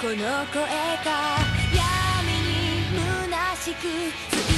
この声か闇に虚しく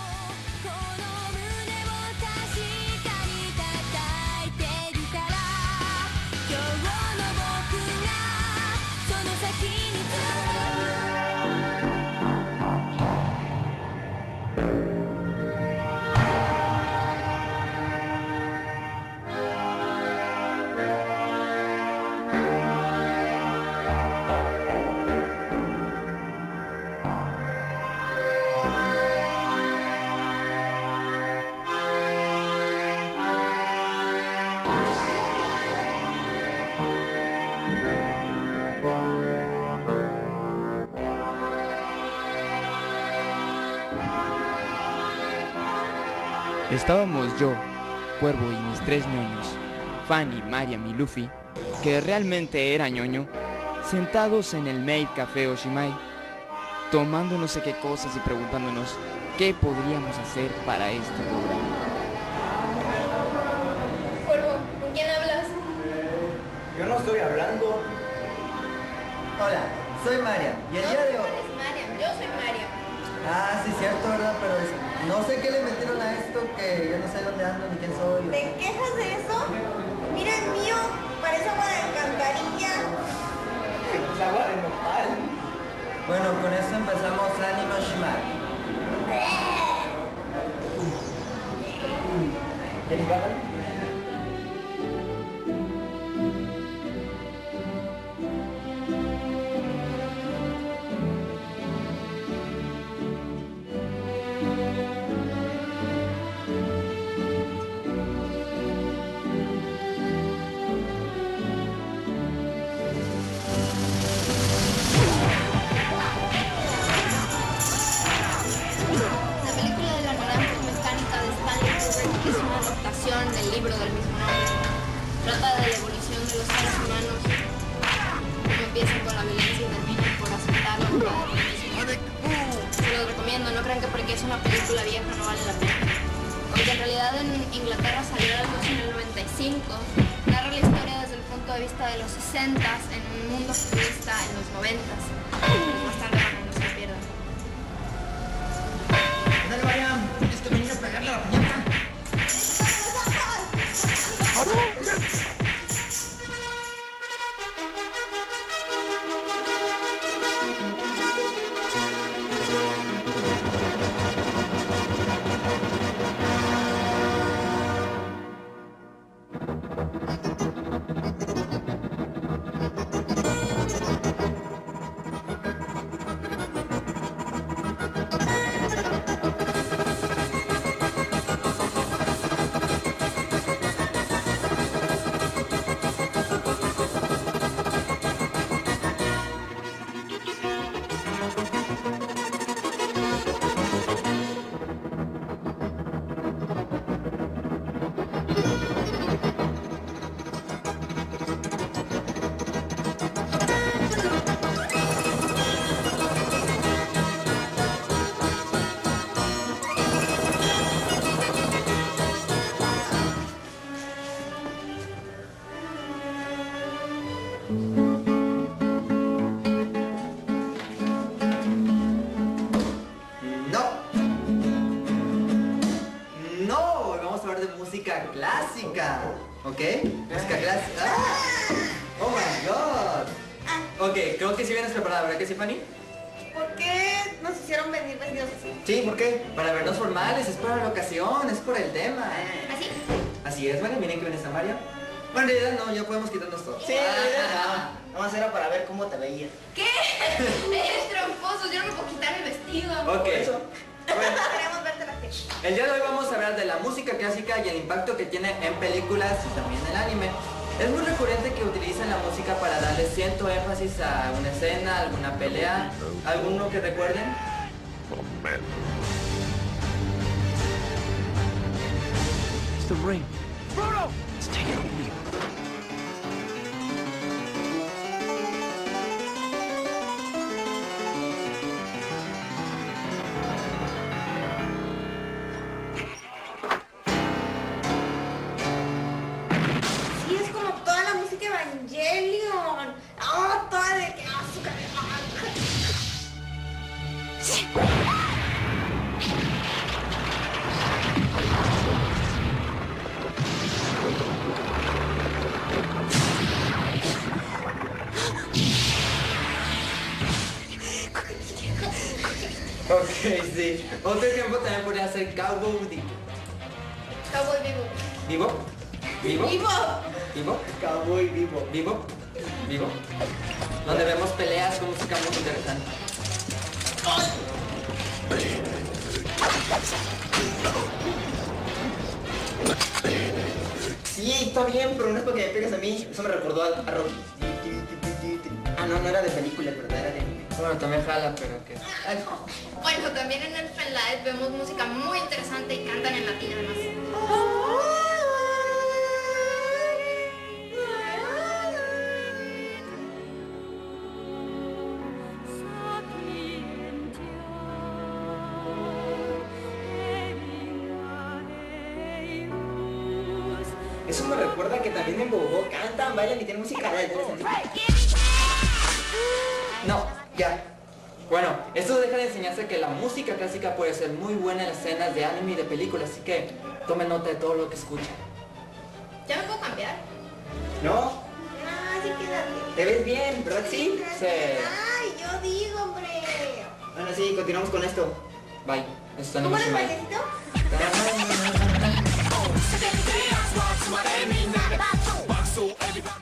Estábamos yo, Cuervo y mis tres ñoños, Fanny, Mariam y Luffy, que realmente era ñoño, sentados en el Maid Café Oshimai, tomando no sé qué cosas y preguntándonos qué podríamos hacer para este programa. Cuervo, ¿con quién hablas? Yo no estoy hablando. Hola, soy Mariam y el día de No, hoy... eres Mariam, yo soy Mariam. Ah, sí, cierto, ¿verdad? Pero es- no sé qué le metieron a esto, que yo no sé dónde ando ni quién soy. ¿Te quejas de eso? Mira el mío, parece agua de alcantarilla. Es agua de nopal. Bueno, con eso empezamos Animo Shimai. La no crean que porque es una película vieja no vale la pena. Aunque en realidad en Inglaterra salió algo así en el 95, narra la historia desde el punto de vista de los 60 en un mundo futurista en los 90 Bastante bueno, no se pierdan. Clásica, ¿ok? Música clásica. ¡Ah! Oh my god. Ok, creo que sí vienes preparada, ¿verdad que sí, Fanny? ¿Por qué nos hicieron venir vestidos así? Sí, ¿por qué? Para vernos formales, es para la ocasión, es por el tema. ¿Así? Así es, bueno, miren que viene esta Mario. Bueno, en realidad no, ya podemos quitarnos todo. Sí, la idea no. Nomás era para ver cómo te veía. ¿Qué? Eres tramposo, yo no me puedo quitar mi vestido. Ok. Eso. La piel. El día de hoy vamos a hablar de la música clásica y el impacto que tiene en películas y también en el anime. Es muy recurrente que utilicen la música para darle cierto énfasis a una escena, alguna pelea, alguno que recuerden. It's the ring. Frodo! Let's take it música Evangelion. Oh, toda de que azúcar. Ok, sí. Otro ejemplo también podría ser Cowboy Vivo. Cowboy vivo. ¿Vivo? ¿Vivo? ¡Vivo! ¿Vivo? Cowboy vivo. ¿Vivo? ¿Vivo? Donde vemos peleas con música muy interesante. Sí, está bien, pero no es porque me pegas a mí. Eso me recordó a, a Rocky. Ah, no, no era de película, ¿verdad? Era de anime. Bueno, también jala, pero que... Bueno, también en el Live vemos música muy interesante y cantan en latín además. Recuerda que también en Bogotá cantan, bailan y tienen música de No, ya. Bueno, esto deja de enseñarse que la música clásica puede ser muy buena en escenas de anime y de películas, así que tomen nota de todo lo que escuchan. ¿Ya me puedo cambiar? No, No, sí quédate. te ves bien, ¿verdad? Sí. Sí. Ay, yo digo, hombre. Bueno, sí, continuamos con esto. Bye. Esto es ¿Cómo? 集まれみんなで爆走